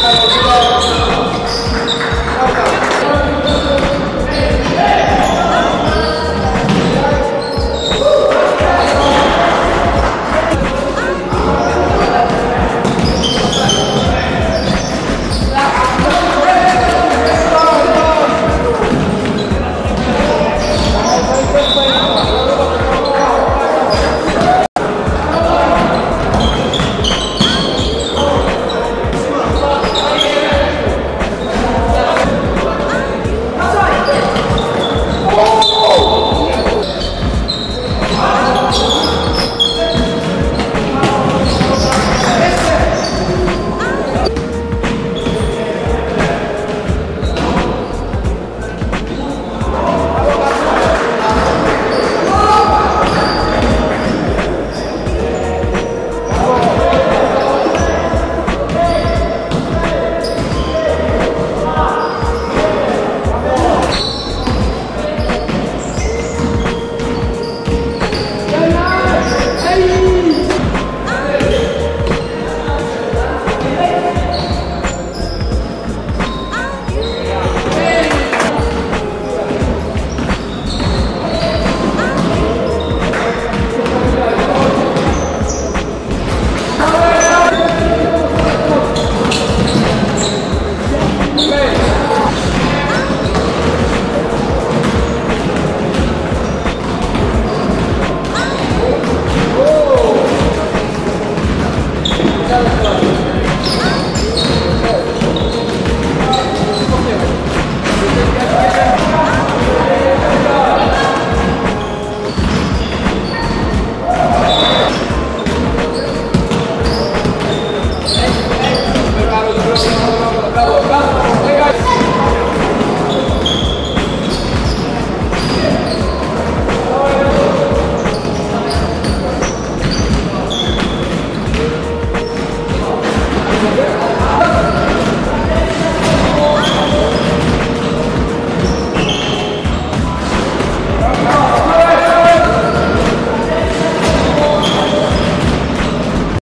Thank you. Obrigado,